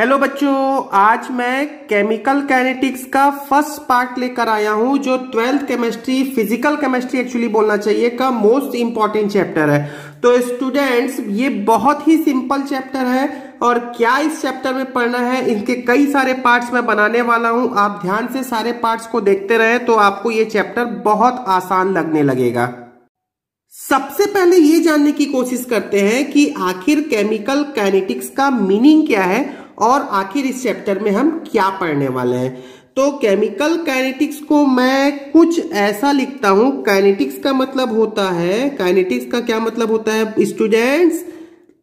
Hello बच्चों, आज मैं केमिकल कैनेटिक्स का फ़र्स्ट पार्ट लेकर आया हूँ, जो twelfth chemistry physical chemistry actually बोलना चाहिए, का मोस्ट इंपॉर्टेंट चैप्टर है। तो स्टूडेंट्स ये बहुत ही सिंपल चैप्टर है, और क्या इस चैप्टर में पढ़ना है, इनके कई सारे पार्ट्स मैं बनाने वाला हूँ। आप ध्यान से सारे पार्ट्स को देखते रहे तो आपको ये चैप्टर बहुत आसान लगने लगेगा। सबसे पहले ये जानने की कोशिश करते हैं कि आखिर केमिकल कैनेटिक्स का मीनिंग क्या है और आखिर इस चैप्टर में हम क्या पढ़ने वाले हैं? तो केमिकल काइनेटिक्स को मैं कुछ ऐसा लिखता हूँ। काइनेटिक्स का मतलब होता है काइनेटिक्स का क्या मतलब होता है? स्टूडेंट्स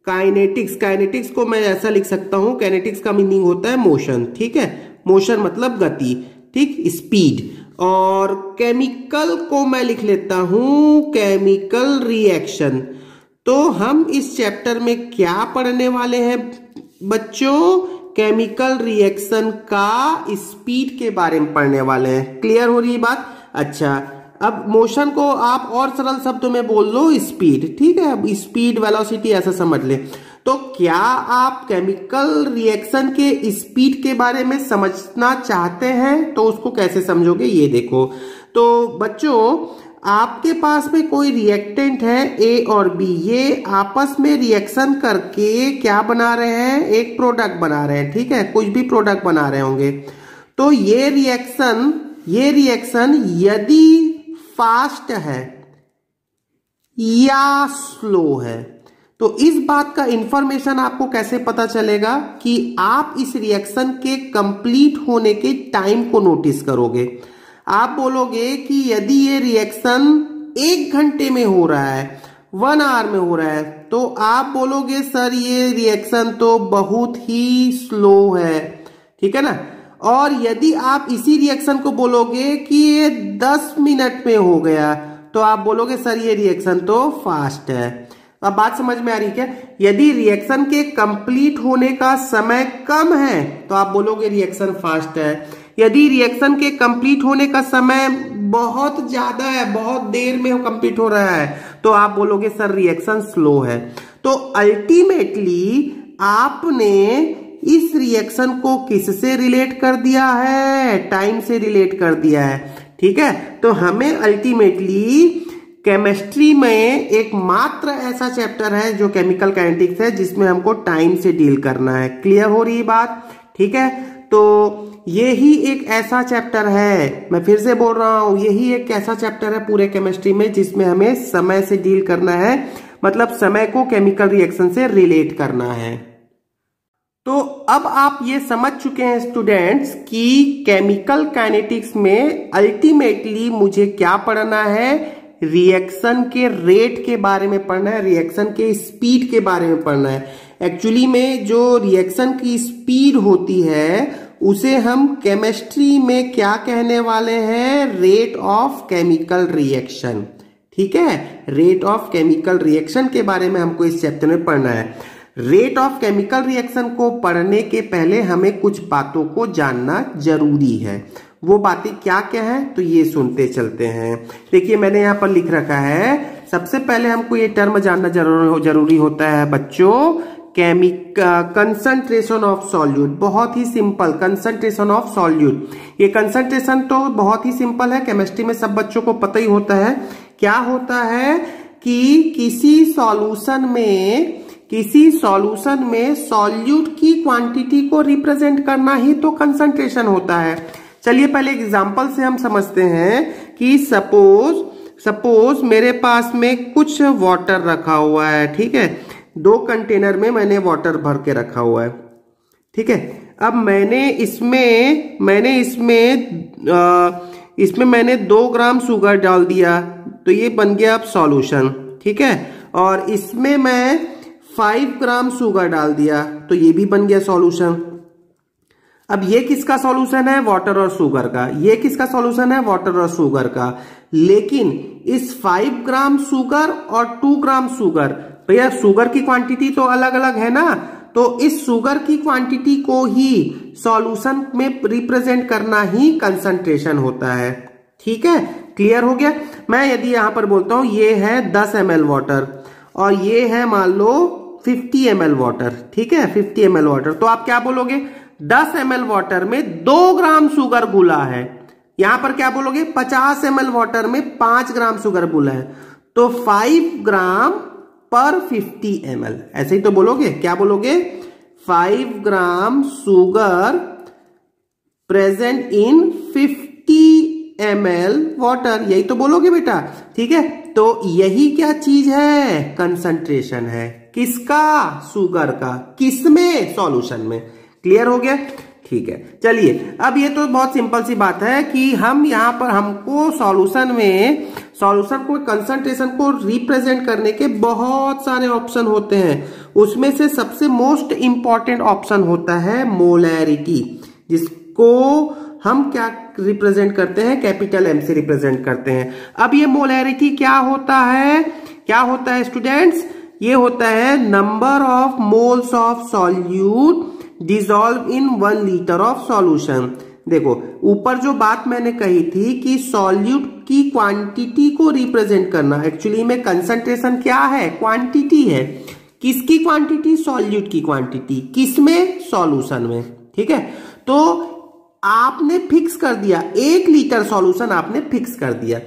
काइनेटिक्स काइनेटिक्स को मैं ऐसा लिख सकता हूँ। काइनेटिक्स का मीनिंग होता है मोशन ठीक है? मोशन मतलब गति, ठीक? स्पीड और केमिकल को मैं लिख लेता हूँ केमिकल रिएक्शन तो हम इस चैप्टर में क्या पढ़ने वाले हैं? बच्चों केमिकल रिएक्शन का स्पीड के बारे में पढ़ने वाले हैं। क्लियर हो रही है बात? अच्छा अब मोशन को आप और सरल शब्दों में बोल लो स्पीड ठीक है? अब स्पीड वेलोसिटी ऐसा समझ ले। तो क्या आप केमिकल रिएक्शन के स्पीड के बारे में समझना चाहते हैं? तो उसको कैसे समझोगे? ये देखो। तो बच्चों आपके पास में कोई रिएक्टेंट है ए और बी ये आपस में रिएक्शन करके क्या बना रहे हैं? एक प्रोडक्ट बना रहे हैं, ठीक है? कुछ भी प्रोडक्ट बना रहे होंगे। तो ये रिएक्शन ये रिएक्शन यदि फास्ट है या स्लो है तो इस बात का इंफॉर्मेशन आपको कैसे पता चलेगा कि आप इस रिएक्शन के कंप्लीट होने के टाइम को नोटिस करोगे? आप बोलोगे कि यदि ये रिएक्शन एक घंटे में हो रहा है वन आवर में हो रहा है तो आप बोलोगे, सर, ये रिएक्शन तो बहुत ही स्लो है। ठीक है ना? और यदि आप इसी रिएक्शन को बोलोगे कि ये दस मिनट में हो गया तो आप बोलोगे, सर, ये रिएक्शन तो फास्ट है। अब बात समझ में आ रही क्या? यदि रिएक्शन के कंप्लीट होने का समय कम है तो आप बोलोगे रिएक्शन फास्ट है। यदि रिएक्शन के कंप्लीट होने का समय बहुत ज़्यादा है, बहुत देर में कंप्लीट हो रहा है तो आप बोलोगे, सर रिएक्शन स्लो है। तो अल्टीमेटली आपने इस रिएक्शन को किससे रिलेट कर दिया है? टाइम से रिलेट कर दिया है। ठीक है? तो हमें अल्टीमेटली केमिस्ट्री में एक मात्र ऐसा चैप्टर है जो केमिकल काइनेटिक्स है, जिसमें हमको टाइम से डील करना है। क्लियर हो रही बात? ठीक है? तो यही एक ऐसा चैप्टर है। मैं फिर से बोल रहा हूँ यही एक ऐसा चैप्टर है पूरे केमिस्ट्री में जिसमें हमें समय से डील करना है मतलब समय को केमिकल रिएक्शन से रिलेट करना है। तो अब आप ये समझ चुके हैं स्टूडेंट्स कि केमिकल काइनेटिक्स में अल्टीमेटली मुझे क्या पढ़ना है? रिएक्शन के रेट के बारे में पढ़ना है रिएक्शन के स्पीड के बारे में पढ़ना है। एक्चुअली में जो रिएक्शन की स्पीड होती है उसे हम केमिस्ट्री में क्या कहने वाले हैं? रेट ऑफ़ केमिकल रिएक्शन ठीक है? रेट ऑफ़ केमिकल रिएक्शन के बारे में हमको इस चैप्टर में पढ़ना है। रेट ऑफ़ केमिकल रिएक्शन को पढ़ने के पहले हमें कुछ बातों को जानना ज़रूरी है। वो बातें क्या क्या है? तो ये सुनते चलते हैं। देखिए, मैंने यहाँ पर लिख रखा है, सबसे पहले हमको ये टर्म जानना ज़रूर होता है, बच्चों। केमिक कंसंट्रेशन ऑफ़ सॉल्यूट बहुत ही सिंपल कंसंट्रेशन ऑफ़ सॉल्यूट ये कंसंट्रेशन तो बहुत ही सिंपल है केमिस्ट्री में सब बच्चों को पता ही होता है। क्या होता है कि किसी सॉल्यूशन में, किसी सॉल्यूशन में सॉल्यूट की क्वांटिटी को रिप्रेजेंट करना ही तो कंसंट्रेशन होता है। चलिए पहले एग्ज़ाम्पल से हम समझते हैं कि सपोज़ सपोज़ मेरे पास में कुछ वाटर रखा हुआ है, ठीक है? दो कंटेनर में मैंने वाटर भर के रखा हुआ है। ठीक है? अब मैंने इसमें मैंने इसमें आ, इसमें मैंने दो ग्राम शुगर डाल दिया। तो ये बन गया अब सॉल्यूशन ठीक है? और इसमें मैं फाइव ग्राम शुगर डाल दिया। तो ये भी बन गया सॉल्यूशन अब ये किसका सॉल्यूशन है? वाटर और शुगर का। ये किसका सॉल्यूशन है? वाटर और शुगर का। लेकिन इस फाइव ग्राम शुगर और टू ग्राम शुगर भैया शुगर की क्वांटिटी तो अलग अलग है ना? तो इस शुगर की क्वांटिटी को ही सॉल्यूशन में रिप्रेजेंट करना ही कंसंट्रेशन होता है। ठीक है? क्लियर हो गया? मैं यदि यहाँ पर बोलता हूँ, ये है 10 एम वाटर और ये है मान लो 50 एम वाटर ठीक है? 50 एम वाटर तो आप क्या बोलोगे? 10 एम वाटर में 2 ग्राम शुगर घुला है। यहाँ पर क्या बोलोगे? 50 एम वाटर में 5 ग्राम शुगर घुला है। तो 5 ग्राम पर 50 एम ऐसे ही तो बोलोगे? क्या बोलोगे? 5 gram sugar present in 50 M water यही तो बोलोगे बेटा? ठीक है? तो यही क्या चीज़ है? कंसंट्रेशन है। किसका? सुगर का। किसमें? सॉल्यूशन में। क्लियर हो गया? ठीक है। चलिए, अब ये तो बहुत सिंपल सी बात है कि हम यहाँ पर हमको सॉल्यूशन में सॉल्यूशन को कंसंट्रेशन को रिप्रेजेंट करने के बहुत सारे ऑप्शन होते हैं। उसमें से सबसे मोस्ट इंपॉर्टेंट ऑप्शन होता है मोलैरिटी जिसको हम क्या रिप्रेजेंट करते हैं? कैपिटल एम से रिप्रेजेंट करते हैं। अब ये मोलैरिटी क्या होता है? क्या होता है स्टूडेंट्स ये होता है number of moles of solute dissolve in one litre of solution देखो, ऊपर जो बात मैंने कही थी कि सॉल्यूट की क्वांटिटी को रिप्रेजेंट करना एक्चुअली में कंसंट्रेशन क्या है? क्वांटिटी है। किसकी क्वांटिटी सॉल्यूट की क्वांटिटी किसमें? सॉल्यूशन में। ठीक है? तो आपने फिक्स कर दिया। एक लीटर सॉल्यूशन आपने फिक्स कर दिया।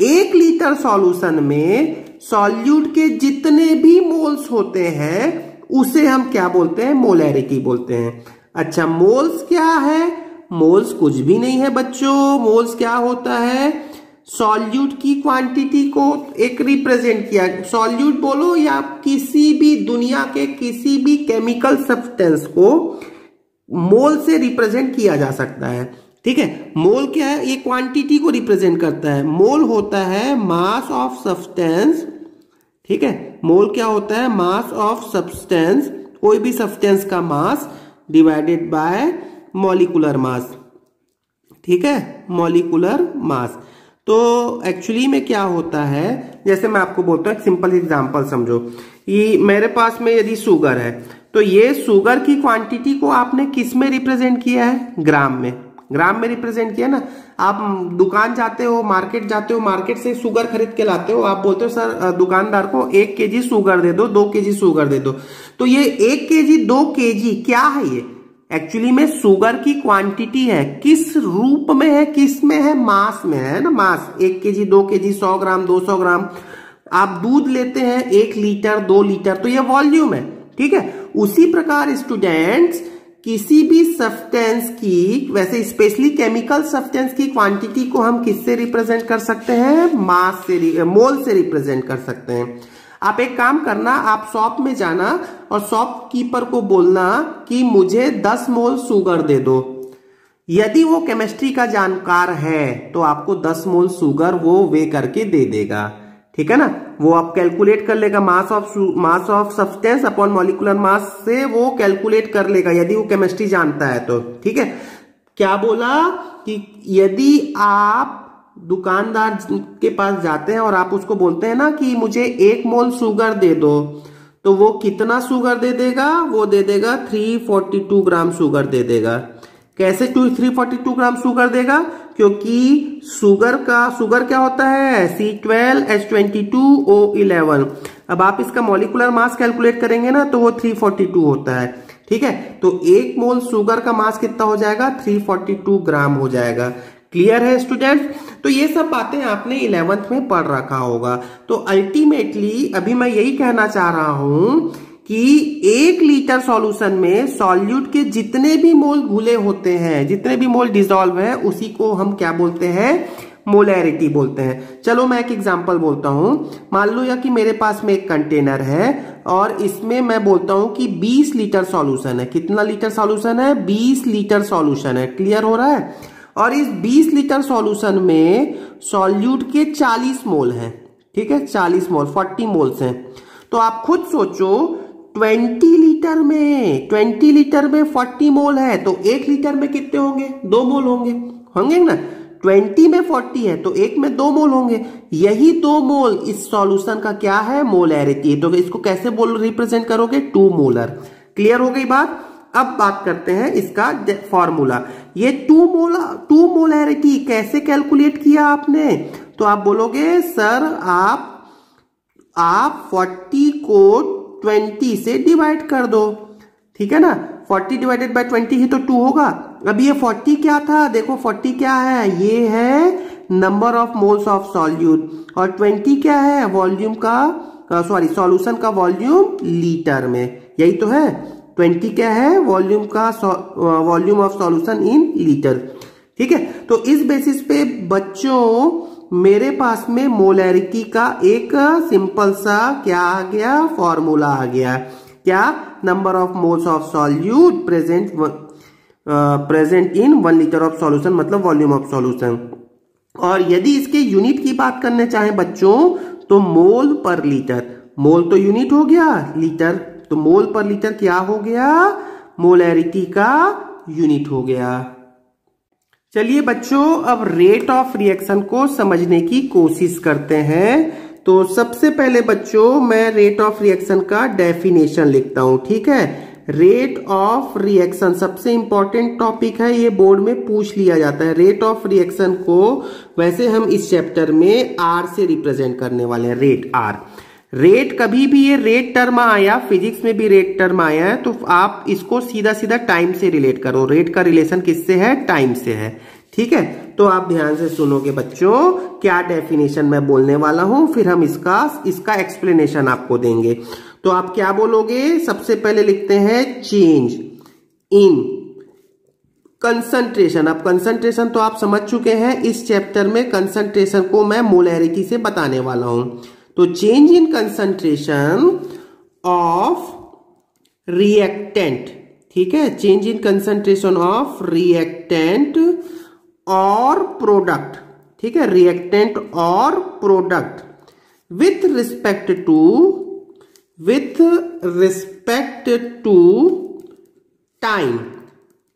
एक लीटर सॉल्यूशन में सॉल्यूट के जितने भी मोल्स होते हैं, उसे हम क्या बोलते हैं? मोलैरिटी बोलते हैं। अच्छा मोल्स क्या है? मोल्स कुछ भी नहीं है बच्चों। मोल्स क्या होता है? सॉल्यूट की क्वांटिटी को एक रिप्रेजेंट किया। सॉल्यूट बोलो या किसी भी दुनिया के किसी भी केमिकल सब्सटेंस को मोल से रिप्रेजेंट किया जा सकता है। ठीक है? मोल क्या है? ये क्वांटिटी को रिप्रेजेंट करता है। मोल होता है मास ऑफ़ सब्सटेंस। ठीक है? मोल क्या होता है? Mass of substance. कोई भी सब्सटेंस का mass divided by molecular mass. ठीक है? Molecular mass. तो एक्चुअली में क्या होता है? जैसे मैं आपको बोलता हूँ सिंपल एग्जांपल समझो। ये मेरे पास में यदि शुगर है तो ये शुगर की क्वांटिटी को आपने किसमें रिप्रेजेंट किया है? ग्राम में। ग्राम में रिप्रेजेंट किया ना? आप दुकान जाते हो मार्केट जाते हो मार्केट से शुगर खरीद के लाते हो, आप बोलते हो, सर दुकानदार को एक केजी शुगर दे दो दो केजी शुगर दे दो। तो ये एक केजी दो केजी क्या है ये? एक्चुअली में शुगर की क्वांटिटी है। किस रूप में है, किसमें है? मास में है ना, मास। एक के जी दो के जी सौ ग्राम, दो सौ ग्राम। आप दूध लेते हैं, एक लीटर, दो लीटर तो ये वॉल्यूम है, ठीक है? उसी प्रकार स्टूडेंट्स किसी भी सब्सटेंस की, वैसे स्पेशली केमिकल सब्सटेंस की क्वांटिटी को हम किससे रिप्रेजेंट कर सकते हैं? मास से मोल से रिप्रेजेंट कर सकते हैं। आप एक काम करना, आप शॉप में जाना और शॉप कीपर को बोलना कि मुझे 10 मोल शुगर दे दो। यदि वो केमिस्ट्री का जानकार है तो आपको 10 मोल शुगर वो वे करके दे देगा। ठीक है ना? वो आप कैलकुलेट कर लेगा mass of mass of substance upon molecular mass से वो कैलकुलेट कर लेगा, यदि वो केमिस्ट्री जानता है तो। ठीक है? क्या बोला कि यदि आप दुकानदार के पास जाते हैं और आप उसको बोलते हैं ना कि मुझे एक मोल शुगर दे दो तो वो कितना शुगर दे देगा? वो दे देगा 342 ग्राम शुगर दे देगा। कैसे two three forty two gram sugar देगा? क्योंकि शुगर का शुगर क्या होता है? C twelve H twenty two O eleven अब आप इसका मॉलिकुलर मास कैलकुलेट करेंगे ना तो वो थ्री फोर्टी टू होता है। ठीक है? तो एक मोल शुगर का मास कितना हो जाएगा? थ्री फोर्टी टू ग्राम हो जाएगा। क्लियर है स्टूडेंट तो ये सब बातें आपने इलेवेंथ में पढ़ रखा होगा। तो अल्टीमेटली अभी मैं यही कहना चाह रहा हूँ कि एक लीटर सॉल्यूशन में सॉल्यूट के जितने भी मोल घुले होते हैं, जितने भी मोल डिजोल्व है, उसी को हम क्या बोलते हैं? मोलैरिटी बोलते हैं। चलो मैं एक एग्जांपल बोलता हूँ। मान लो या कि मेरे पास में एक कंटेनर है और इसमें मैं बोलता हूँ कि 20 लीटर सॉल्यूशन है। कितना लीटर सॉल्यूशन है? 20 लीटर सॉल्यूशन है। क्लियर हो रहा है? और इस 20 लीटर सॉल्यूशन में सॉल्यूट के 40 मोल हैं, ठीक है? 40 मोल 40 मोल्स हैं। तो आप खुद सोचो, ट्वेंटी लीटर में, ट्वेंटी लीटर में फोर्टी मोल है तो एक लीटर में कितने होंगे? दो मोल होंगे। होंगे ना? ट्वेंटी में फोर्टी है तो एक में दो मोल होंगे। यही दो मोल इस सॉल्यूशन का क्या है? मोलैरिटी तो इसको कैसे बोल, रिप्रेजेंट करोगे? To molar. क्लियर हो गई बात? अब बात करते हैं इसका फॉर्मूला ये टू मोल, टू मोलैरिटी कैसे कैलकुलेट किया आपने? तो आप बोलोगे, सर, आप आप 40 को ट्वेंटी से डिवाइड कर दो। ठीक है ना? फोर्टी डिवाइडेड बाय ट्वेंटी ही तो टू होगा। अब ये फोर्टी क्या था? देखो, फोर्टी क्या है? ये है number of moles of solute. और ट्वेंटी क्या है? वॉल्यूम का, सॉरी, सॉल्यूशन का वॉल्यूम लीटर में। यही तो है। ट्वेंटी क्या है? वॉल्यूम का volume of solution in litre. ठीक है? तो इस बेसिस पे बच्चों, मेरे पास में मोलैरिटी का एक सिंपल सा क्या आ गया? फॉर्मूला आ गया। क्या? Number of moles of solute present present in one litre of solution मतलब वॉल्यूम ऑफ़ सॉल्यूशन। और यदि इसके यूनिट की बात करने चाहें बच्चों तो मोल पर लीटर। मोल तो यूनिट हो गया, लीटर। तो मोल पर लीटर क्या हो गया? मोलैरिटी का यूनिट हो गया। चलिए बच्चों, अब रेट ऑफ़ रिएक्शन को समझने की कोशिश करते हैं। तो सबसे पहले बच्चों, मैं रेट ऑफ़ रिएक्शन का डेफिनेशन लिखता हूँ, ठीक है? रेट ऑफ़ रिएक्शन सबसे इंपॉर्टेंट टॉपिक है, ये बोर्ड में पूछ लिया जाता है। रेट ऑफ़ रिएक्शन को वैसे हम इस चैप्टर में आर से रिप्रेजेंट करने वाले हैं रेट आर रेट कभी भी ये रेट टर्म आया फिजिक्स में भी रेट टर्म आया है तो आप इसको सीधा सीधा टाइम से रिलेट करो। रेट का रिलेशन किससे है? टाइम से है। ठीक है? तो आप ध्यान से सुनोगे बच्चों, क्या डेफिनेशन मैं बोलने वाला हूँ, फिर हम इसका इसका एक्सप्लेनेशन आपको देंगे। तो आप क्या बोलोगे? सबसे पहले लिखते हैं चेंज इन कंसंट्रेशन अब कंसंट्रेशन तो आप समझ चुके हैं, इस चैप्टर में कंसंट्रेशन को मैं मोलैरिटी से बताने वाला हूँ। तो change in concentration of reactant ठीक है? Change in concentration of reactant और प्रोडक्ट ठीक है? रिएक्टेंट और product with respect to with respect to time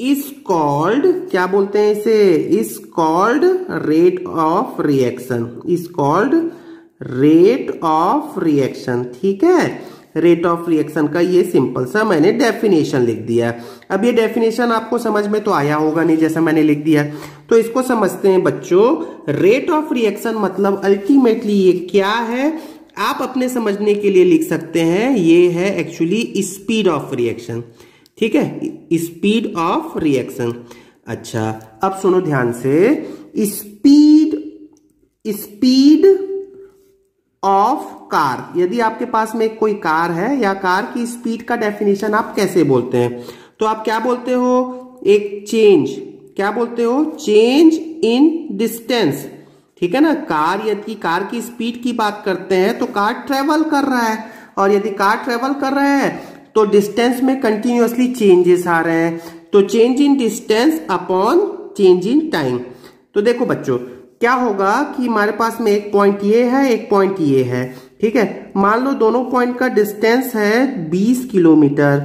is called क्या बोलते हैं इसे? Is called rate of reaction is called rate of reaction ठीक है? रेट ऑफ़ रिएक्शन का ये सिंपल सा मैंने डेफिनेशन लिख दिया। अब ये डेफिनेशन आपको समझ में तो आया होगा नहीं, जैसा मैंने लिख दिया। तो इसको समझते हैं बच्चों रेट ऑफ़ रिएक्शन मतलब अल्टीमेटली ये क्या है? आप अपने समझने के लिए लिख सकते हैं, ये है एक्चुअली स्पीड ऑफ़ रिएक्शन ठीक है? स्पीड ऑफ़ रिएक्शन अच्छा अब सुनो ध्यान से। स्पीड स्पीड ऑफ़ कार यदि आपके पास में कोई कार है या कार की स्पीड का डेफिनेशन आप कैसे बोलते हैं? तो आप क्या बोलते हो? एक चेंज क्या बोलते हो? चेंज इन डिस्टेंस ठीक है ना? कार यदि कार की स्पीड की बात करते हैं तो कार ट्रेवल कर रहा है। और यदि कार ट्रेवल कर रहा है तो डिस्टेंस में कंटिन्यूसली चेंजेस आ रहे हैं। तो change in distance upon change in time तो देखो बच्चों क्या होगा कि हमारे पास में एक पॉइंट ये है, एक पॉइंट ये है। ठीक है? मान लो दोनों पॉइंट का डिस्टेंस है 20 किलोमीटर।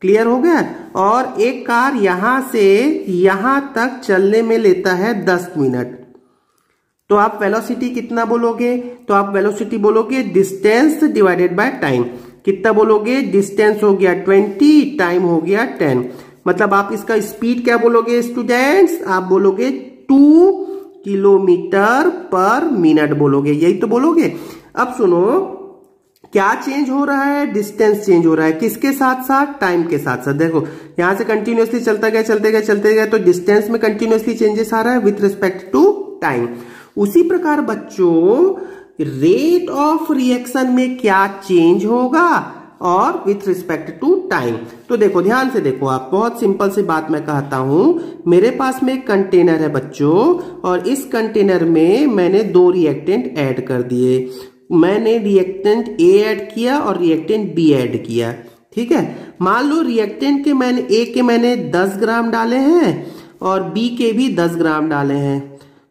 क्लियर हो गया? और एक कार यहाँ से यहाँ तक चलने में लेता है 10 मिनट। तो आप वेलोसिटी कितना बोलोगे? तो आप वेलोसिटी बोलोगे डिस्टेंस डिवाइडेड बाय टाइम कितना बोलोगे? डिस्टेंस हो गया 20 टाइम हो गया 10 मतलब आप इसका स्पीड क्या बोलोगे स्टूडेंट्स आप बोलोगे टू किलोमीटर पर मिनट बोलोगे, यही तो बोलोगे? अब सुनो, क्या चेंज हो रहा है? डिस्टेंस चेंज हो रहा है। किसके साथ साथ? टाइम के साथ साथ। देखो, यहाँ से कंटिन्यूसली चलता गया, चलते गए चलते गए तो डिस्टेंस में कंटिन्यूसली चेंजेस आ रहा है विथ रिस्पेक्ट टू टाइम उसी प्रकार बच्चों रेट ऑफ़ रिएक्शन में क्या चेंज होगा? और विथ रिस्पेक्ट टू टाइम तो देखो, ध्यान से देखो आप, बहुत सिंपल सी बात मैं कहता हूँ। मेरे पास में एक कंटेनर है बच्चों, और इस कंटेनर में मैंने दो रिएक्टेंट ऐड कर दिए। मैंने रिएक्टेंट ए ऐड किया और रिएक्टेंट बी ऐड किया। ठीक है? मान लो रिएक्टेंट के मैंने ए के मैंने 10 ग्राम डाले हैं और बी के भी 10 ग्राम डाले हैं।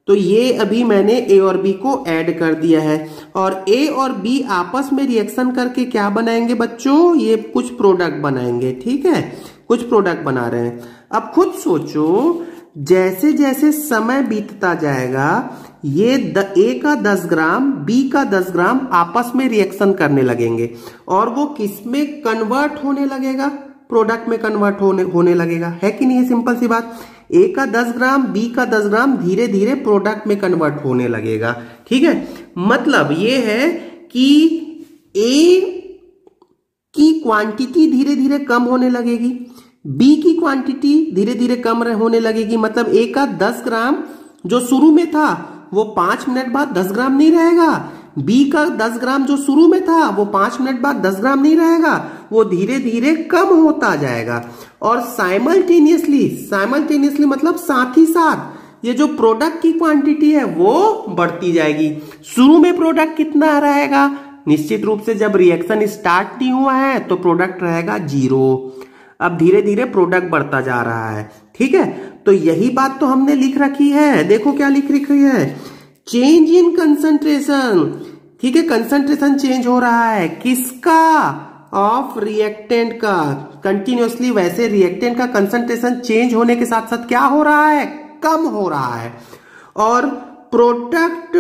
तो ये अभी मैंने ए और बी को ऐड कर दिया है। और ए और बी आपस में रिएक्शन करके क्या बनाएँगे बच्चों? ये कुछ प्रोडक्ट बनाएँगे ठीक है? कुछ प्रोडक्ट बना रहे हैं। अब खुद सोचो जैसे जैसे समय बीतता जाएगा ये द, ए का 10 ग्राम बी का 10 ग्राम आपस में रिएक्शन करने लगेंगे। और वो किसमें कन्वर्ट होने लगेगा? प्रोडक्ट में कन्वर्ट होने होने लगेगा। है कि नहीं? सिंपल सी बात। ए का 10 ग्राम बी का 10 ग्राम धीरे धीरे प्रोडक्ट में कन्वर्ट होने लगेगा। ठीक है? मतलब ये है कि ए की क्वांटिटी धीरे धीरे कम होने लगेगी बी की क्वांटिटी धीरे धीरे कम होने लगेगी। मतलब ए का दस ग्राम जो शुरू में था, वो पाँच मिनट बाद दस ग्राम नहीं रहेगा। बी का दस ग्राम जो शुरू में था, वो पाँच मिनट बाद दस ग्राम नहीं रहेगा। वो धीरे धीरे कम होता जाएगा। और साइमल्टेनियसली साइमल्टेनियसली मतलब साथ ही साथ, ये जो प्रोडक्ट की क्वांटिटी है, वो बढ़ती जाएगी। शुरू में प्रोडक्ट कितना रहेगा? निश्चित रूप से जब रिएक्शन स्टार्ट नहीं हुआ है तो प्रोडक्ट रहेगा ज़ीरो अब धीरे धीरे प्रोडक्ट बढ़ता जा रहा है। ठीक है? तो यही बात तो हमने लिख रखी है। देखो क्या लिख रखी है। चेंज इन कंसंट्रेशन ठीक है? कंसंट्रेशन चेंज हो रहा है। किसका? ऑफ़ रिएक्टेंट का कंटिन्यूसली वैसे रिएक्टेंट का कंसंट्रेशन चेंज होने के साथ साथ क्या हो रहा है? कम हो रहा है। और प्रोडक्ट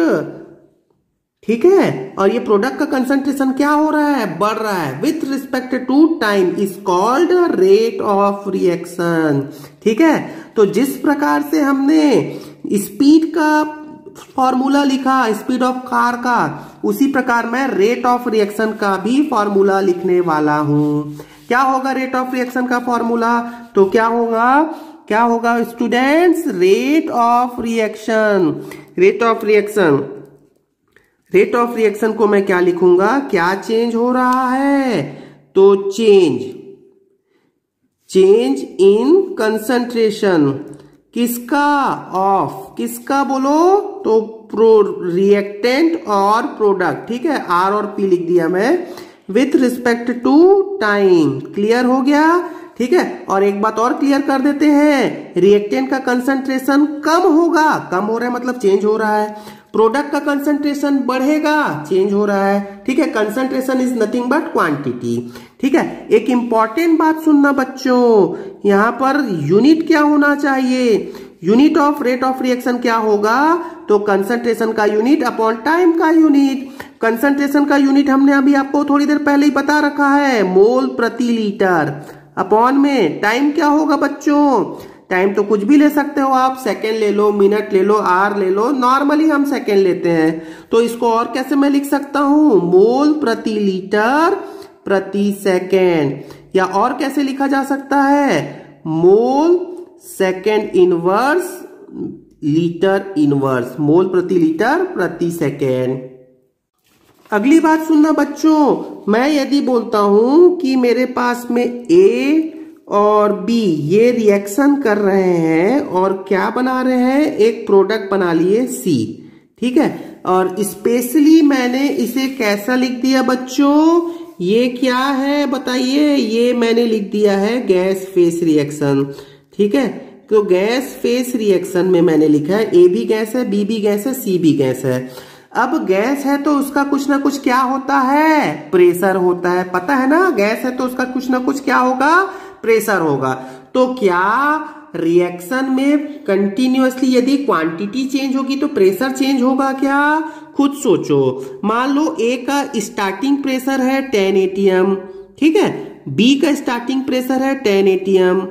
ठीक है? और ये प्रोडक्ट का कंसंट्रेशन क्या हो रहा है? बढ़ रहा है। With respect to time is called rate of reaction ठीक है? तो जिस प्रकार से हमने स्पीड का फॉर्मूला लिखा, स्पीड ऑफ़ कार का। उसी प्रकार मैं रेट ऑफ़ रिएक्शन का भी फॉर्मूला लिखने वाला हूँ। क्या होगा रेट ऑफ़ रिएक्शन का फॉर्मूला? तो क्या होगा? क्या होगा students? Rate of reaction. Rate of reaction. Rate of reaction को मैं क्या लिखूँगा? क्या चेंज हो रहा है? तो चेंज। Change in concentration. किसका ऑफ़ किसका बोलो? तो प्रो रिएक्टेंट और प्रोडक्ट ठीक है? आर और पी लिख दिया मैं। With respect to time clear हो गया? ठीक है? और एक बात और क्लियर कर देते हैं। रिएक्टेंट का कंसंट्रेशन कम होगा। कम हो रहा है मतलब चेंज हो रहा है। प्रोडक्ट का कंसंट्रेशन बढ़ेगा। चेंज हो रहा है। ठीक है? Concentration is nothing but quantity ठीक है? एक इंपॉर्टेंट बात सुनना बच्चों, यहाँ पर यूनिट क्या होना चाहिए? Unit of rate of reaction क्या होगा? तो कंसंट्रेशन का यूनिट अपॉन टाइम का यूनिट कंसंट्रेशन का यूनिट हमने अभी आपको थोड़ी देर पहले ही बता रखा है मोल प्रति लीटर अपॉन में टाइम क्या होगा बच्चों? टाइम तो कुछ भी ले सकते हो आप सेकेंड ले लो मिनट ले लो आर ले लो नॉर्मली हम सेकेंड लेते हैं. तो इसको और कैसे मैं लिख सकता हूँ? मोल प्रति लीटर प्रति सेकेंड। या और कैसे लिखा जा सकता है? Mole second inverse, litre inverse. Mole प्रति लीटर, प्रति सेकेंड। अगली बात सुनना बच्चों, मैं यदि बोलता हूँ कि मेरे पास में ए और बी ये रिएक्शन कर रहे हैं और क्या बना रहे हैं? एक प्रोडक्ट बना लिए सी ठीक है? और स्पेशली मैंने इसे कैसा लिख दिया बच्चों? ये क्या है बताइए? ये मैंने लिख दिया है गैस फेस रिएक्शन। ठीक है? तो गैस फेस रिएक्शन में मैंने लिखा है ए भी गैस है बी भी गैस है सी भी गैस है। अब गैस है तो उसका कुछ ना कुछ क्या होता है? प्रेशर होता है। पता है ना? गैस है तो उसका कुछ ना कुछ क्या होगा? प्रेशर होगा। तो क्या रिएक्शन में कंटिन्यूसली यदि क्वांटिटी चेंज होगी तो प्रेशर चेंज होगा क्या? खुद सोचो। मान लो ए का स्टार्टिंग प्रेशर है टेन एटीएम ठीक है? बी का स्टार्टिंग प्रेशर है टेन एटीएम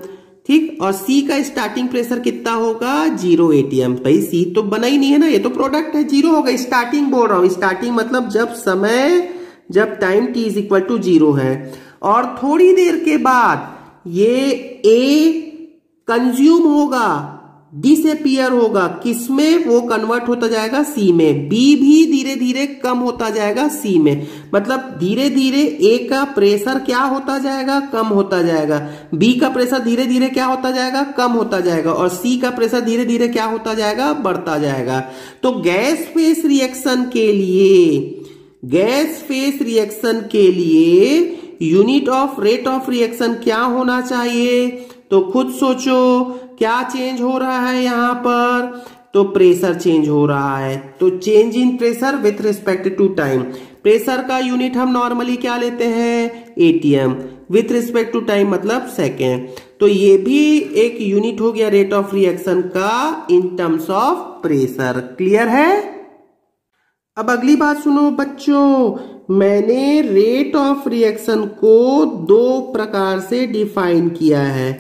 ठीक? और सी का स्टार्टिंग प्रेशर कितना होगा? ज़ीरो एटीएम भाई सी तो बना ही नहीं है ना, ये तो प्रोडक्ट है ज़ीरो होगा। स्टार्टिंग बोल रहा हूँ स्टार्टिंग मतलब जब समय, जब time T is equal to zero है। और थोड़ी देर के बाद ये ए कंज्यूम होगा। डिसअपियर होगा किसमें वो कन्वर्ट होता जाएगा सी में। बी भी धीरे धीरे कम होता जाएगा सी में। मतलब धीरे धीरे ए का प्रेशर क्या होता जाएगा? कम होता जाएगा। बी का प्रेशर धीरे धीरे क्या होता जाएगा? कम होता जाएगा। और सी का प्रेशर धीरे धीरे क्या होता जाएगा? बढ़ता जाएगा। तो गैस फेस रिएक्शन के लिए, गैस फेस रिएक्शन के लिए unit of rate of reaction क्या होना चाहिए? तो खुद सोचो। क्या चेंज हो रहा है यहाँ पर? तो प्रेशर चेंज हो रहा है। तो change in pressure with respect to time pressure का यूनिट हम नॉर्मली क्या लेते हैं? ATM with respect to time मतलब सेकेंड तो ये भी एक यूनिट हो गया रेट ऑफ़ रिएक्शन का in terms of pressure clear है? अब अगली बात सुनो बच्चों। मैंने रेट ऑफ़ रिएक्शन को दो प्रकार से डिफाइन किया है।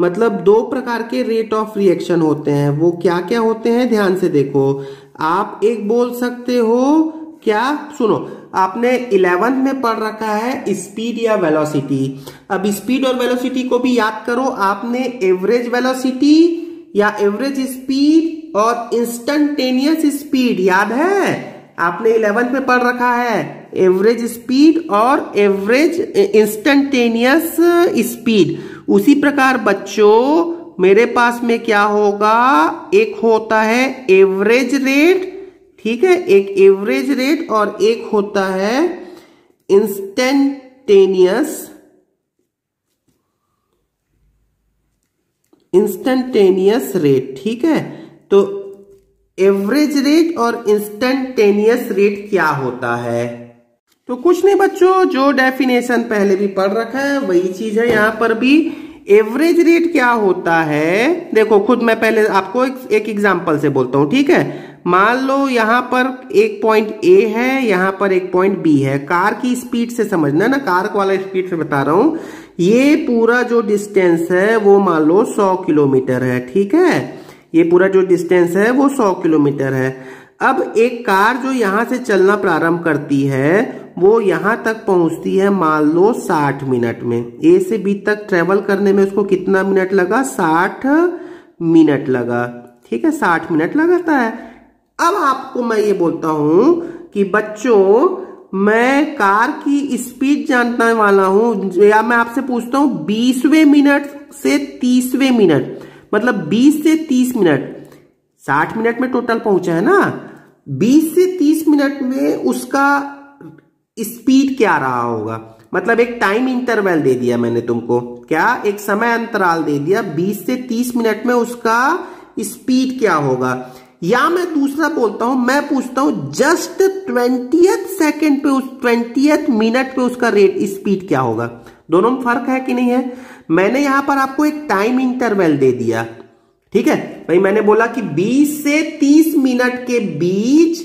मतलब दो प्रकार के रेट ऑफ़ रिएक्शन होते हैं। वो क्या क्या होते हैं? ध्यान से देखो। आप एक बोल सकते हो, क्या? सुनो, आपने इलेवेंथ में पढ़ रखा है स्पीड या वेलोसिटी अब स्पीड और वेलोसिटी को भी याद करो। आपने एवरेज वेलोसिटी या एवरेज स्पीड और इंस्टेंटेनियस स्पीड याद है? आपने इलेवेंथ में पढ़ रखा है। एवरेज स्पीड और एवरेज इंस्टेंटेनियस स्पीड उसी प्रकार बच्चों, मेरे पास में क्या होगा? एक होता है एवरेज रेट ठीक है? एक एवरेज रेट और एक होता है इंस्टेंटेनियस इंस्टेंटेनियस रेट ठीक है? तो एवरेज रेट और इंस्टेंटेनियस रेट क्या होता है? तो कुछ नहीं बच्चों, जो डेफिनेशन पहले भी पढ़ रखा है, वही चीज़ है यहाँ पर भी। एवरेज रेट क्या होता है? देखो, खुद मैं पहले आपको एक एग्जांपल से बोलता हूँ, ठीक है? मान लो यहाँ पर एक पॉइंट ए है, यहाँ पर एक पॉइंट बी है। कार की स्पीड से समझना ना कार वाला स्पीड से बता रहा हूँ। ये पूरा जो डिस्टेंस है, वो मान लो सौ किलोमीटर है, ठीक है? ये पूरा जो डिस्टेंस है, वो सौ किलोमीटर है। अब एक कार जो यहाँ से चलना प्रारंभ करती है, वो यहाँ तक पहुँचती है, मान लो 60 मिनट में। ए से बी तक ट्रेवल करने में उसको कितना मिनट लगा? 60 मिनट लगा। ठीक है 60 मिनट लगाता है। अब आपको मैं ये बोलता हूँ कि बच्चों, मैं कार की स्पीड जानने वाला हूँ। या मैं आपसे पूछता हूँ, बीसवें मिनट से तीसवें मिनट मतलब 20 से 30 मिनट 60 मिनट में टोटल पहुँचा है ना? 20 से 30 मिनट में उसका स्पीड क्या रहा होगा? मतलब एक टाइम इंटरवल दे दिया मैंने तुमको। क्या? एक समय अंतराल दे दिया। 20 से 30 मिनट में उसका स्पीड क्या होगा? या मैं दूसरा बोलता हूँ, मैं पूछता हूँ, जस्ट ट्वेंटियथ सेकेंड पे उस ट्वेंटियथ मिनट पे उसका रेट, स्पीड क्या होगा? दोनों में फ़र्क है कि नहीं है? मैंने यहाँ पर आपको एक टाइम इंटरवल दे दिया। ठीक है? भाई मैंने बोला कि 20 से 30 मिनट के बीच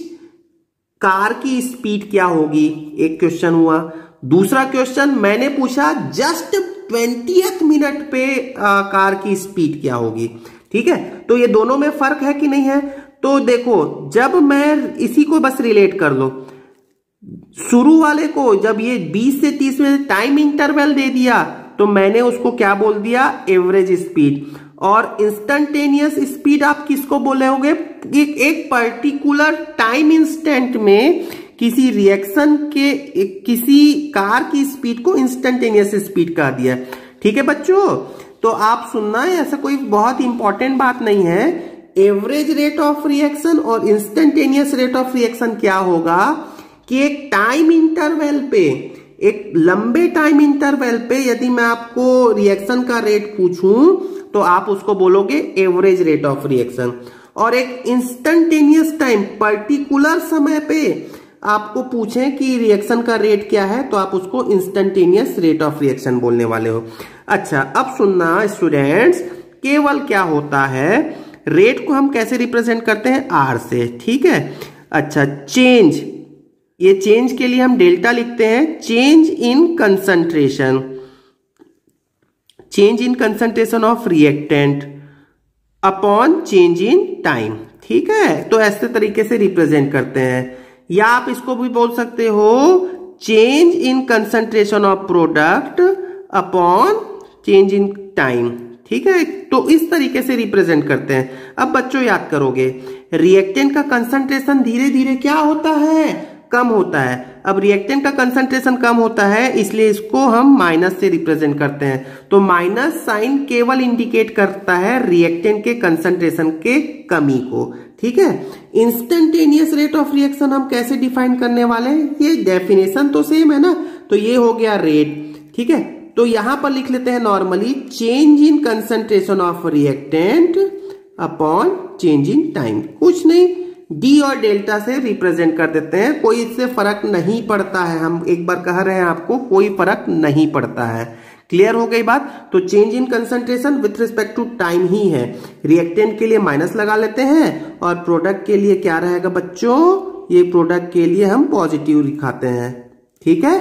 कार की स्पीड क्या होगी? एक क्वेश्चन हुआ। दूसरा क्वेश्चन मैंने पूछा जस्ट ट्वेंटी मिनट पे आ, कार की स्पीड क्या होगी? ठीक है? तो ये दोनों में फ़र्क है कि नहीं है? तो देखो जब मैं इसी को बस रिलेट कर लो शुरू वाले को जब ये 20 से 30 में टाइम इंटरवल दे दिया तो मैंने उसको क्या बोल दिया? एवरेज स्पीड और इंस्टेंटेनियस स्पीड आप किसको बोले होंगे एक, एक पर्टिकुलर टाइम इंस्टेंट में किसी रिएक्शन के किसी कार की स्पीड को इंस्टेंटेनियस स्पीड कह दिया। ठीक है बच्चों? तो आप सुनना है ऐसा कोई बहुत इंपॉर्टेंट बात नहीं है। एवरेज रेट ऑफ़ रिएक्शन और इंस्टेंटेनियस रेट ऑफ़ रिएक्शन क्या होगा? कि एक टाइम इंटरवल पे एक लंबे टाइम इंटरवल पे यदि मैं आपको रिएक्शन का रेट पूछूँ तो आप उसको बोलोगे एवरेज रेट ऑफ़ रिएक्शन और एक इंस्टेंटेनियस टाइम पर्टिकुलर समय पे आपको पूछें कि रिएक्शन का रेट क्या है तो आप उसको इंस्टेंटेनियस रेट ऑफ़ रिएक्शन बोलने वाले हो। अच्छा अब सुनना स्टूडेंट्स केवल क्या होता है? रेट को हम कैसे रिप्रेजेंट करते हैं? आर से, ठीक है? अच्छा चेंज ये चेंज के लिए हम डेल्टा लिखते हैं। Change in concentration change in concentration of reactant upon change in time ठीक है? तो ऐसे तरीके से रिप्रेजेंट करते हैं। या आप इसको भी बोल सकते हो change in concentration of product upon change in time ठीक है? तो इस तरीके से रिप्रेजेंट करते हैं। अब बच्चों, याद करोगे रिएक्टेंट का कंसंट्रेशन धीरे धीरे क्या होता है? कम होता है। अब रिएक्टेंट का कंसंट्रेशन कम होता है, इसलिए इसको हम माइनस से रिप्रेजेंट करते हैं। तो माइनस साइन केवल इंडिकेट करता है रिएक्टेंट के कंसंट्रेशन के कमी को। ठीक है? इंस्टेंटेनियस रेट ऑफ़ रिएक्शन हम कैसे डिफाइन करने वाले हैं? ये डेफिनेशन तो सेम है ना? तो ये हो गया रेट ठीक है? तो यहाँ पर लिख लेते हैं normally change in concentration of reactant upon change in time कुछ नहीं। डी और डेल्टा से रिप्रेजेंट कर देते हैं। कोई इससे फ़र्क नहीं पड़ता है। हम एक बार कह रहे हैं आपको, कोई फ़र्क नहीं पड़ता है। क्लियर हो गई बात? तो change in concentration with respect to time ही है। रिएक्टेंट के लिए माइनस लगा लेते हैं और प्रोडक्ट के लिए क्या रहेगा बच्चों? ये प्रोडक्ट के लिए हम पॉजिटिव दिखाते हैं। ठीक है?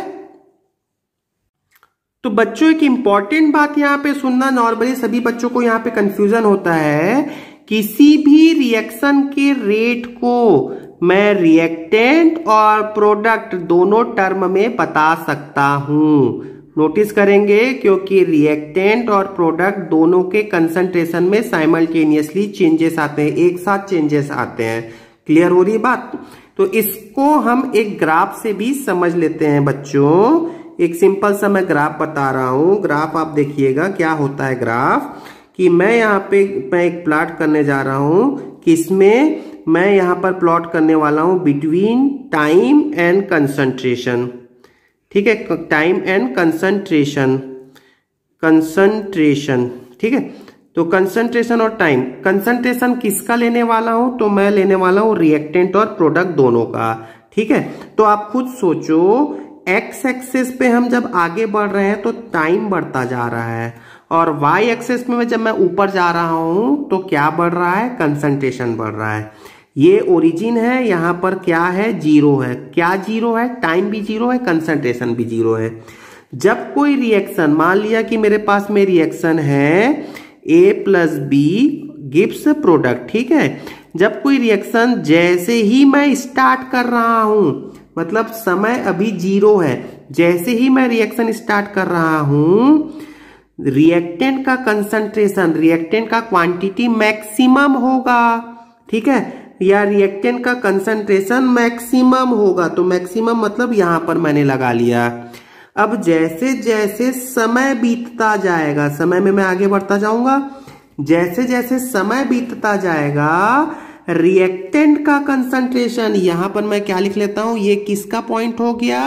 तो बच्चों, एक इंपॉर्टेंट बात यहाँ पे सुनना। नॉर्मली सभी बच्चों को यहाँ पे कंफ्यूजन होता है किसी भी रिएक्शन के रेट को मैं रिएक्टेंट और प्रोडक्ट दोनों टर्म में बता सकता हूँ। नोटिस करेंगे क्योंकि रिएक्टेंट और प्रोडक्ट दोनों के कंसंट्रेशन में साइमल्टेनियसली चेंजेस आते हैं, एक साथ चेंजेस आते हैं। क्लियर हो रही बात? तो इसको हम एक ग्राफ से भी समझ लेते हैं बच्चों। एक सिंपल सा मैं ग्राफ बता रहा हूँ। ग्राफ आप देखिएगा, क्या होता है ग्राफ कि मैं यहाँ पे, मैं एक प्लॉट करने जा रहा हूँ किसमें मैं यहाँ पर प्लॉट करने वाला हूँ बिटवीन टाइम एंड कंसंट्रेशन ठीक है? टाइम एंड कंसंट्रेशन कंसंट्रेशन ठीक है? तो कंसंट्रेशन और टाइम कंसंट्रेशन किसका लेने वाला हूँ? तो मैं लेने वाला हूँ रिएक्टेंट और प्रोडक्ट दोनों का। ठीक है? तो आप खुद सोचो एक्स एक्सेस पे हम जब आगे बढ़ रहे हैं तो टाइम बढ़ता जा रहा है। और वाई एक्सेस में जब मैं ऊपर जा रहा हूँ तो क्या बढ़ रहा है? कंसंट्रेशन बढ़ रहा है। ये ओरिजिन है, यहाँ पर क्या है? ज़ीरो है। क्या ज़ीरो है? टाइम भी ज़ीरो है कंसंट्रेशन भी ज़ीरो है। जब कोई रिएक्शन मान लिया कि मेरे पास में रिएक्शन है A plus B gives product ठीक है? जब कोई रिएक्शन जैसे ही मैं स्टार्ट कर रहा हूँ मतलब समय अभी ज़ीरो है, जैसे ही मैं रिएक्शन स्टार्ट कर रहा हूँ रिएक्टेंट का कंसंट्रेशन रिएक्टेंट का क्वांटिटी मैक्सिमम होगा। ठीक है? या रिएक्टेंट का कंसंट्रेशन मैक्सिमम होगा तो मैक्सिमम मतलब यहाँ पर मैंने लगा लिया। अब जैसे जैसे समय बीतता जाएगा, समय में मैं आगे बढ़ता जाऊँगा। जैसे जैसे समय बीतता जाएगा रिएक्टेंट का कंसंट्रेशन यहाँ पर मैं क्या लिख लेता हूँ? ये किसका पॉइंट हो गया?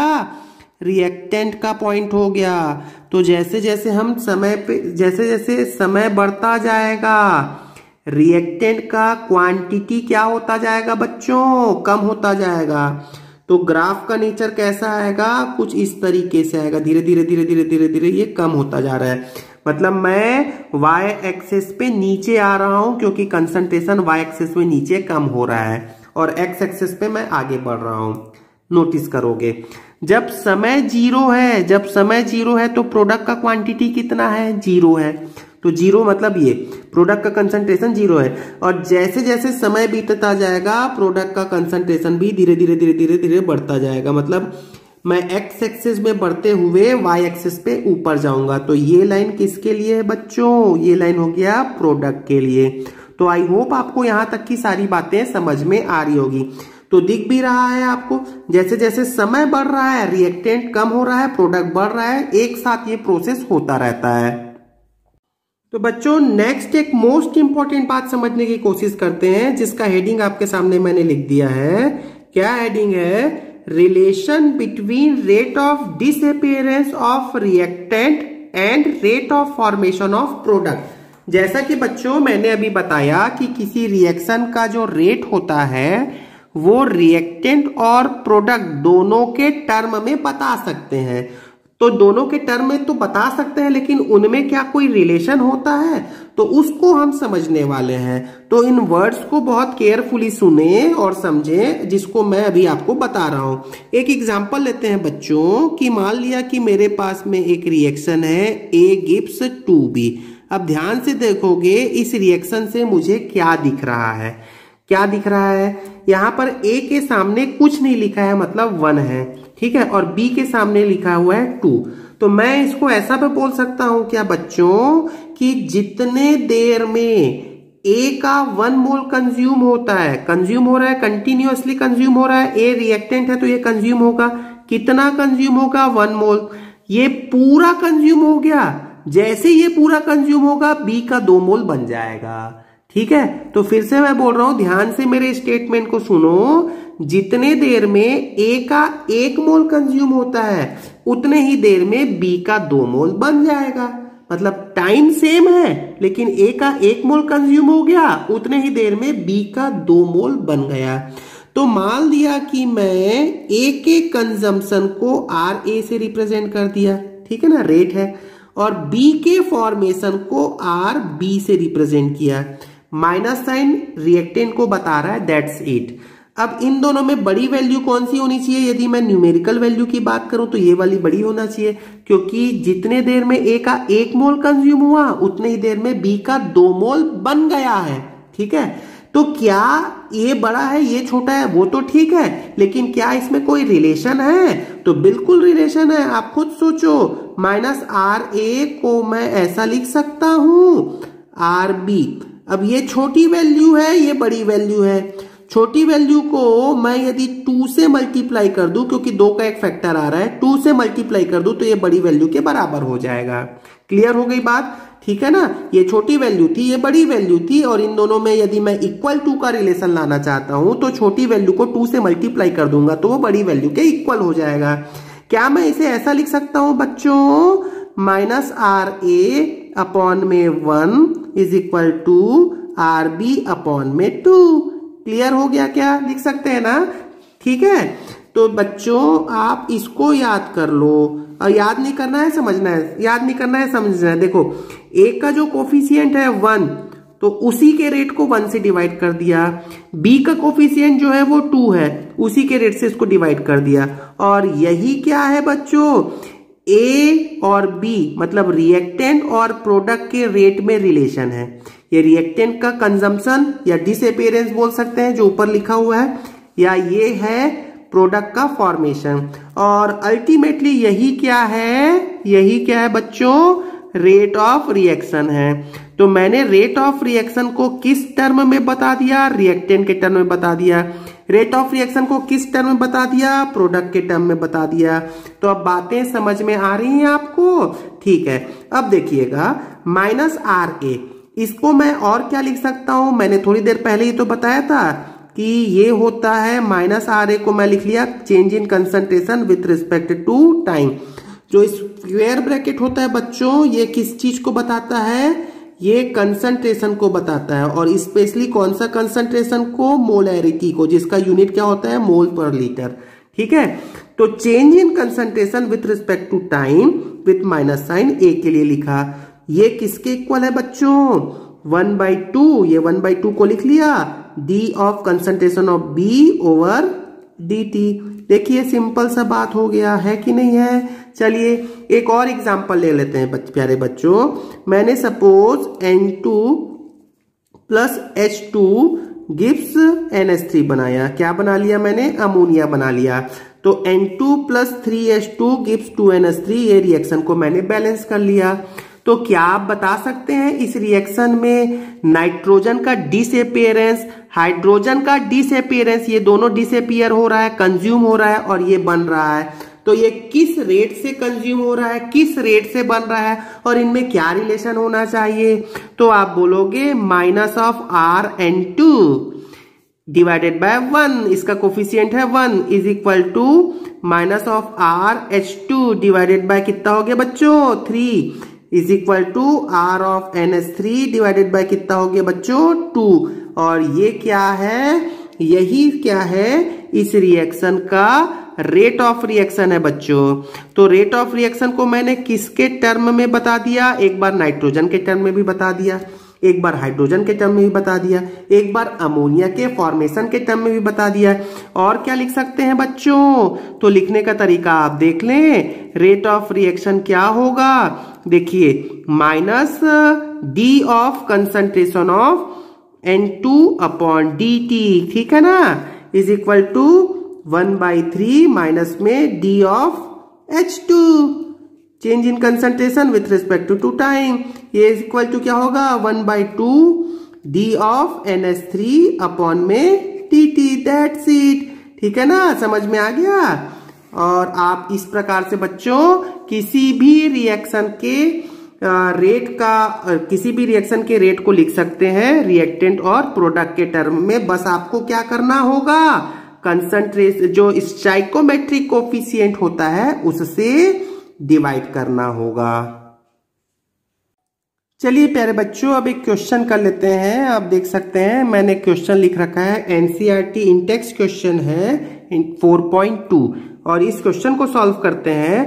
रिएक्टेंट का पॉइंट हो गया। तो जैसे जैसे हम समय पे, जैसे जैसे समय बढ़ता जाएगा रिएक्टेंट का क्वांटिटी क्या होता जाएगा बच्चों? कम होता जाएगा। तो ग्राफ का नेचर कैसा आएगा? कुछ इस तरीके से आएगा। धीरे धीरे धीरे धीरे धीरे धीरे ये कम होता जा रहा है। मतलब मैं y एक्सेस पे नीचे आ रहा हूँ क्योंकि कंसंट्रेशन y एक्सेस में नीचे कम हो रहा है और x एक्सेस पे मैं आगे बढ़ रहा हूँ। नोटिस करोगे। जब समय ज़ीरो है, जब समय ज़ीरो है तो प्रोडक्ट का क्वांटिटी कितना है? ज़ीरो है। तो ज़ीरो मतलब ये प्रोडक्ट का कंसंट्रेशन ज़ीरो है। और जैसे जैसे समय बीतता जाएगा प्रोडक्ट का कंसंट्रेशन भी धीरे धीरे धीरे धीरे धीरे बढ़ता जाएगा। मतलब मैं एक्स एक्सिस में बढ़ते हुए वाई एक्सिस पे ऊपर जाऊँगा। तो ये लाइन किसके लिए है बच्चों? ये लाइन हो गया प्रोडक्ट के लिए। तो आई होप आपको यहाँ तक की सारी बातें समझ में आ रही होगी। तो दिख भी रहा है आपको। जैसे जैसे समय बढ़ रहा है रिएक्टेंट कम हो रहा है प्रोडक्ट बढ़ रहा है, एक साथ ये प्रोसेस होता रहता है। तो बच्चों नेक्स्ट एक मोस्ट इंपॉर्टेंट बात समझने की कोशिश करते हैं, जिसका हेडिंग आपके सामने मैंने लिख दिया है। क्या हेडिंग है? Relation between rate of disappearance of reactant and rate of formation of product जैसा कि बच्चों, मैंने अभी बताया कि किसी रिएक्शन का जो रेट होता है वो रिएक्टेंट और प्रोडक्ट दोनों के टर्म में बता सकते हैं। तो दोनों के टर्म में तो बता सकते हैं, लेकिन उनमें क्या कोई रिलेशन होता है? तो उसको हम समझने वाले हैं। तो इन वर्ड्स को बहुत केयरफुली सुने और समझे, जिसको मैं अभी आपको बता रहा हूँ। एक एग्जांपल लेते हैं बच्चों, कि मान लिया कि मेरे पास में एक रिएक्शन है ए गिप्स टू बी अब ध्यान से देखोगे, इस रिएक्शन से मुझे क्या दिख रहा है? क्या दिख रहा है? यहाँ पर ए के सामने कुछ नहीं लिखा है मतलब वन है, ठीक है? और बी के सामने लिखा हुआ है टू तो मैं इसको ऐसा भी बोल सकता हूँ, क्या बच्चों, कि जितने देर में ए का वन मोल कंज्यूम होता है कंज्यूम हो रहा है कंटिन्यूअसली कंज्यूम हो रहा है ए रिएक्टेंट है तो ये कंज्यूम होगा। कितना कंज्यूम होगा? वन मोल ये पूरा कंज्यूम हो गया। जैसे ये पूरा कंज्यूम होगा बी का दो मोल बन जाएगा। ठीक है? तो फिर से मैं बोल रहा हूँ, ध्यान से मेरे स्टेटमेंट को सुनो। जितने देर में ए का एक मोल कंज्यूम होता है, उतने ही देर में बी का दो मोल बन जाएगा। मतलब टाइम सेम है, लेकिन ए का एक मोल कंज्यूम हो गया, उतने ही देर में बी का दो मोल बन गया। तो मान लिया कि मैं ए के कंजम्पशन को आर ए से रिप्रेजेंट कर दिया, ठीक है ना? रेट है। और बी के फॉर्मेशन को आर बी से रिप्रेजेंट किया। माइनस साइन रिएक्टेंट को बता रहा है दैट्स इट अब इन दोनों में बड़ी वैल्यू कौन सी होनी चाहिए? यदि मैं न्यूमेरिकल वैल्यू की बात करूँ तो ये वाली बड़ी होना चाहिए, क्योंकि जितने देर में ए का एक मोल कंज्यूम हुआ, उतने ही देर में बी का दो मोल बन गया है। ठीक है? तो क्या ये बड़ा है, ये छोटा है? वो तो ठीक है, लेकिन क्या इसमें कोई रिलेशन है? तो बिल्कुल रिलेशन है। आप खुद सोचो। माइनस आर ए को मैं ऐसा लिख सकता हूँ। आर बी अब ये छोटी वैल्यू है, ये बड़ी वैल्यू है। छोटी वैल्यू को मैं यदि टू से मल्टीप्लाई कर दूँ, क्योंकि दो का एक फैक्टर आ रहा है टू से मल्टीप्लाई कर दूँ तो ये बड़ी वैल्यू के बराबर हो जाएगा। क्लियर हो गई बात? ठीक है ना? ये छोटी वैल्यू थी, ये बड़ी वैल्यू थी, और इन दोनों में यदि मैं इक्वल टू का रिलेशन लाना चाहता हूँ तो छोटी वैल्यू को टू से मल्टीप्लाई कर दूँगा तो वो बड़ी वैल्यू के इक्वल हो जाएगा। क्या मैं इसे ऐसा लिख सकता हूँ, बच्चों? माइनस आर ए अपॉन में one is equal to R B upon में टू क्लियर हो गया क्या? लिख सकते हैं ना? ठीक है? तो बच्चों, आप इसको याद कर लो। और याद नहीं करना है, समझना है। याद नहीं करना है, समझना है। देखो एक का जो कोफिशियंट है वन तो उसी के रेट को वन से डिवाइड कर दिया। बी का कोफिशियंट जो है, वो टू है। उसी के रेट से इसको डिवाइड कर दिया। और यही क्या है बच्चों? ए और बी मतलब रिएक्टेंट और प्रोडक्ट के रेट में रिलेशन है। ये रिएक्टेंट का कंजम्पशन या डिसअपियरेंस बोल सकते हैं, जो ऊपर लिखा हुआ है, या ये है प्रोडक्ट का फॉर्मेशन और अल्टीमेटली यही क्या है? यही क्या है बच्चों? रेट ऑफ़ रिएक्शन है। तो मैंने रेट ऑफ़ रिएक्शन को किस टर्म में बता दिया? रिएक्टेंट के टर्म में बता दिया। रेट ऑफ़ रिएक्शन को किस टर्म में बता दिया? प्रोडक्ट के टर्म में बता दिया। तो अब बातें समझ में आ रही हैं आपको? ठीक है। अब देखिएगा। माइनस आर ए इसको मैं और क्या लिख सकता हूँ? मैंने थोड़ी देर पहले ही तो बताया था कि ये होता है माइनस आर ए को मैं लिख लिया। Change in concentration with respect to time जो स्क्वेयर ब्रैकेट होता है बच्चों, ये किस चीज़ को बताता है? ये कंसंट्रेशन को बताता है और स्पेशली कौन सा कंसंट्रेशन को मोलैरिटी को, जिसका यूनिट क्या होता है? मोल पर लीटर ठीक है? तो change in concentration with respect to time with minus sign A के लिए लिखा। ये किसके इक्वल है बच्चों? वन बाई टू ये वन बाई टू को लिख लिया। D of concentration of B over D T देखिए सिंपल सा बात हो गया, है कि नहीं है? चलिए एक और एग्जांपल ले लेते हैं बच, प्यारे बच्चों। मैंने suppose N two plus H two gives N H three बनाया। क्या बना लिया मैंने? अमोनिया बना लिया। तो N two plus three H two gives two N H three ये रिएक्शन को मैंने बैलेंस कर लिया। तो क्या आप बता सकते हैं इस रिएक्शन में नाइट्रोजन का डिसअपियरेंस हाइड्रोजन का डिसअपियरेंस ये दोनों डिसअपियर हो रहा है कंज्यूम हो रहा है और ये बन रहा है। तो ये किस रेट से कंज्यूम हो रहा है, किस रेट से बन रहा है और इनमें क्या रिलेशन होना चाहिए? तो आप बोलोगे minus of R N two divided by one इसका कोफिशियंट है one is equal to minus of R H two divided by कितना हो गया बच्चों? Three is equal to R of N H three divided by कितना हो गया बच्चों? टू और ये क्या है? यही क्या है? इस रिएक्शन का रेट ऑफ़ रिएक्शन है बच्चों। तो रेट ऑफ़ रिएक्शन को मैंने किसके टर्म में बता दिया? एक बार नाइट्रोजन के टर्म में भी बता दिया। एक बार हाइड्रोजन के टर्म में भी बता दिया। एक बार अमोनिया के फॉर्मेशन के टर्म में भी बता दिया। और क्या लिख सकते हैं बच्चों? तो लिखने का तरीका आप देख लें। रेट ऑफ़ रिएक्शन क्या होगा? देखिए minus D of concentration of N two upon D T ठीक है ना? Is equal to one by three minus में D of H two. Change in concentration with respect to two time. ये equal to क्या होगा? One by two D of N H three upon में T T that seat ठीक है ना? समझ में आ गया? और आप इस प्रकार से बच्चों, किसी भी रिएक्शन के रेट का किसी भी रिएक्शन के रेट को लिख सकते हैं रिएक्टेंट और प्रोडक्ट के टर्म में। बस आपको क्या करना होगा? कंसंट्रेट जो स्टाइकोमेट्रिक कोफिशियंट होता है, उससे डिवाइड करना होगा। चलिए प्यारे बच्चों, अब एक क्वेश्चन कर लेते हैं। आप देख सकते हैं, मैंने क्वेश्चन लिख रखा है। एनसीईआरटी इंटेक्स क्वेश्चन है 4.2 और इस क्वेश्चन को सॉल्व करते हैं।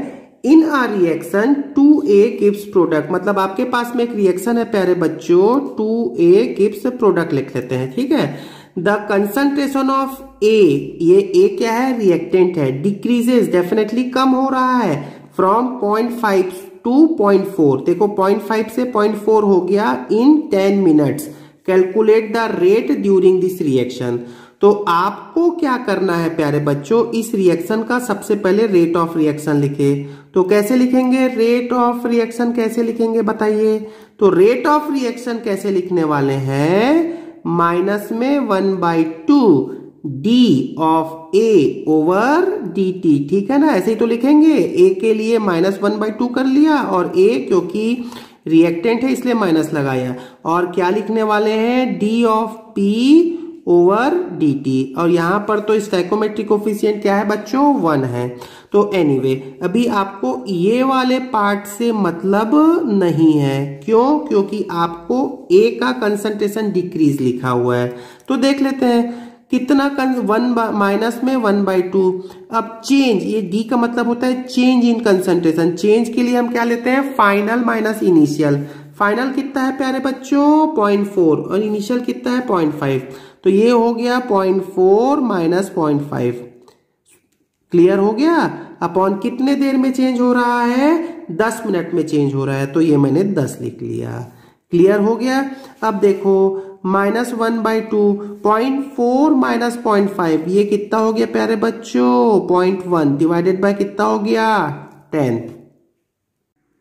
In a reaction two A gives product मतलब आपके पास में एक रिएक्शन है प्यारे बच्चों ए गिप्स प्रोडक्ट लिख लेते हैं, ठीक है? द कंसंट्रेशन ऑफ़ ए ये ए क्या है? रिएक्टेंट है. डिक्रीजेस डेफिनेटली कम हो रहा है from point five to point four देखो पॉइंट फाइव से पॉइंट फोर हो गया in ten minutes calculate the rate during this reaction तो आपको क्या करना है, प्यारे बच्चों? इस रिएक्शन का सबसे पहले रेट ऑफ़ रिएक्शन लिखे। तो कैसे लिखेंगे? रेट ऑफ़ रिएक्शन कैसे लिखेंगे बताइए? तो रेट ऑफ़ रिएक्शन कैसे लिखने वाले हैं? माइनस में one by two D of A over D T, ठीक है ना? ऐसे ही तो लिखेंगे। ए के लिए माइनस वन बाई टू कर लिया और ए क्योंकि रिएक्टेंट है, इसलिए माइनस लगाया। और क्या लिखने वाले हैं? D of P over D T और यहाँ पर तो स्टैकोमेट्रिक ऑफिशियंट क्या है बच्चों? वन है। तो एनीवे anyway, अभी आपको ये वाले पार्ट से मतलब नहीं है। क्यों? क्योंकि आपको ए का कंसंट्रेशन डिक्रीज लिखा हुआ है। तो देख लेते हैं कितना कंस वन माइनस में वन बाई टू अब चेंज ये डी का मतलब होता है चेंज इन कंसंट्रेशन चेंज के लिए हम क्या लेते हैं? फाइनल माइनस इनिशियल फाइनल कितना है प्यारे बच्चों? पॉइंट फोर और इनिशियल कितना है? पॉइंट फाइव तो ये हो गया point four minus point five clear हो गया? अपॉन कितने देर में चेंज हो रहा है? दस मिनट में चेंज हो रहा है तो ये मैंने दस लिख लिया। क्लियर हो गया? अब देखो minus one by two point four minus point five ये कितना हो गया प्यारे बच्चों? पॉइंट वन डिवाइडेड बाय कितना हो गया? टेन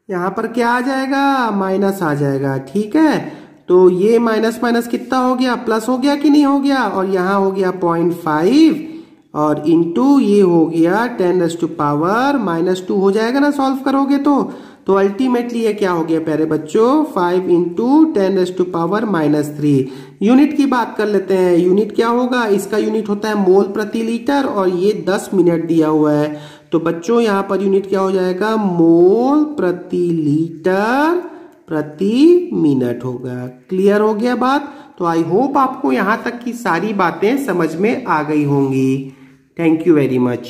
यहाँ पर क्या आ जाएगा? माइनस आ जाएगा, ठीक है? तो ये माइनस माइनस कितना हो गया? प्लस हो गया कि नहीं हो गया? और यहाँ हो गया पॉइंट फाइव और इंटू ये हो गया ten S to power minus two हो जाएगा ना सॉल्व करोगे तो? तो अल्टीमेटली ये क्या हो गया प्यारे बच्चों? Five into ten S to power minus three unit की बात कर लेते हैं। यूनिट क्या होगा? इसका यूनिट होता है मोल प्रति लीटर, और ये दस मिनट दिया हुआ है। तो बच्चों, यहाँ पर यूनिट क्या हो जाएगा? मोल प्रति लीटर प्रति मिनट होगा। क्लियर हो गया बात? तो आई होप आपको यहाँ तक की सारी बातें समझ में आ गई होंगी। Thank you very much.